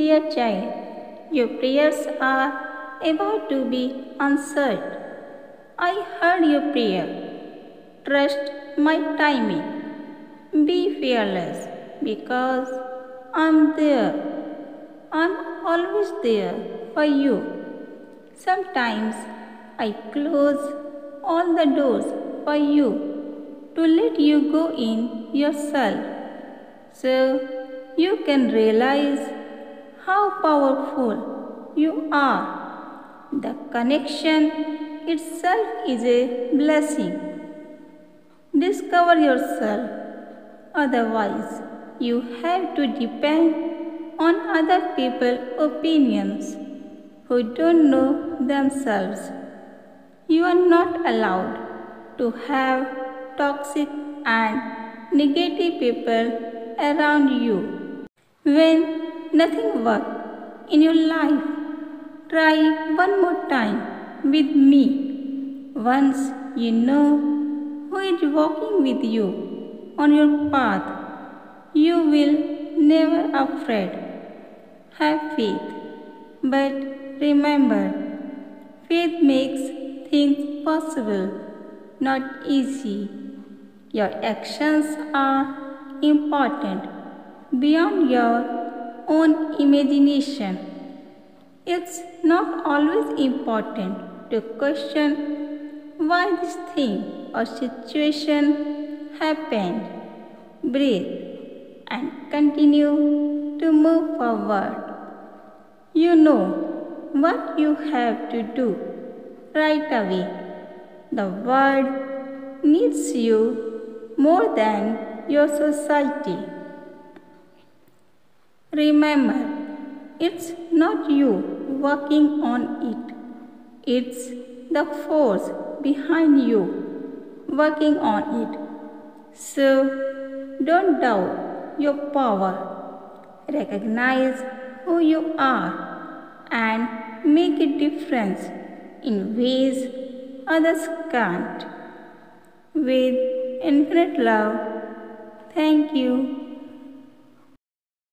Dear child, your prayers are about to be answered. I heard your prayer. Trust my timing. Be fearless because I'm there. I'm always there for you. Sometimes I close all the doors for you to let you go in yourself so you can realize how powerful you are. The connection itself is a blessing. Discover yourself, otherwise, you have to depend on other people's opinions who don't know themselves. You are not allowed to have toxic and negative people around you. When nothing works in your life, try one more time with me. Once you know who is walking with you on your path, you will never afraid. Have faith, but remember, faith makes things possible, not easy. Your actions are important beyond your own imagination. It's not always important to question why this thing or situation happened. Breathe and continue to move forward. You know what you have to do right away. The world needs you more than your society. Remember, it's not you working on it, it's the force behind you working on it. So, don't doubt your power. Recognize who you are and make a difference in ways others can't. With infinite love, thank you.